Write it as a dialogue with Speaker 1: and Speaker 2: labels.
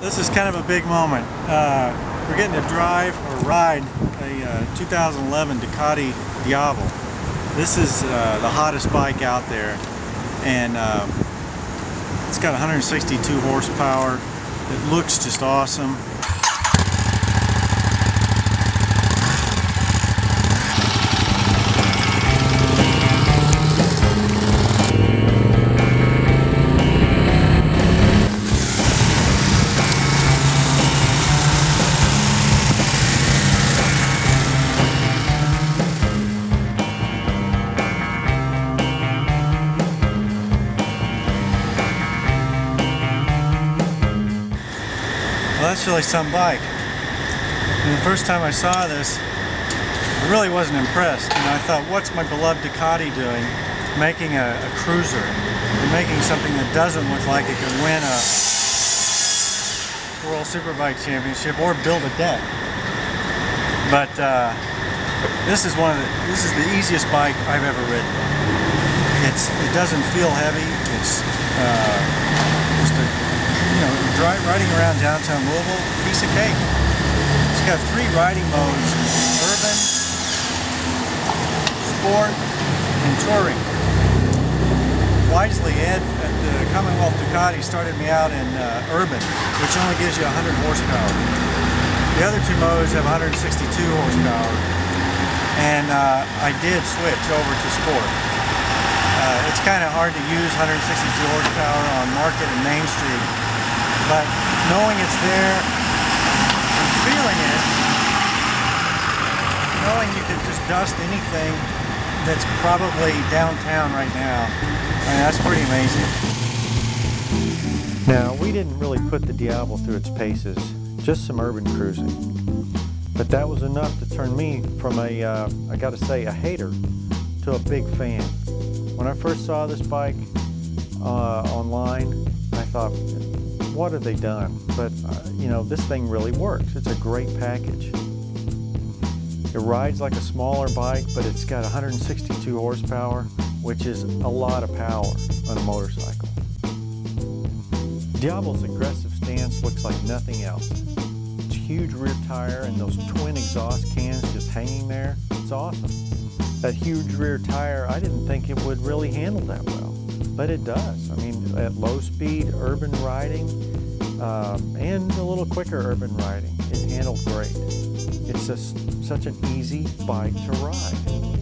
Speaker 1: This is kind of a big moment. Uh, we're getting to drive or ride a uh, 2011 Ducati Diavel. This is uh, the hottest bike out there and um, it's got 162 horsepower. It looks just awesome. Well, that's really some bike. And the first time I saw this, I really wasn't impressed. And I thought, what's my beloved Ducati doing, making a, a cruiser, and making something that doesn't look like it can win a World Superbike Championship or build a deck. But uh, this is one of the, this is the easiest bike I've ever ridden. It's it doesn't feel heavy. It's uh, just a riding around downtown Louisville, piece of cake. It's got three riding modes, urban, sport, and touring. Wisely, Ed at the Commonwealth Ducati started me out in uh, urban, which only gives you 100 horsepower. The other two modes have 162 horsepower, and uh, I did switch over to sport. Uh, it's kind of hard to use 162 horsepower on Market and Main Street but knowing it's there and feeling it, knowing you can just dust anything that's probably downtown right now, I mean, that's pretty amazing. Now, we didn't really put the Diavel through its paces, just some urban cruising. But that was enough to turn me from a, uh, I gotta say, a hater to a big fan. When I first saw this bike uh, online, I thought, what have they done? But, uh, you know, this thing really works. It's a great package. It rides like a smaller bike, but it's got 162 horsepower, which is a lot of power on a motorcycle. Diavel's aggressive stance looks like nothing else. It's huge rear tire and those twin exhaust cans just hanging there. It's awesome. That huge rear tire, I didn't think it would really handle that well, but it does. I mean, at low speed urban riding um, and a little quicker urban riding, it handled great. It's just such an easy bike to ride.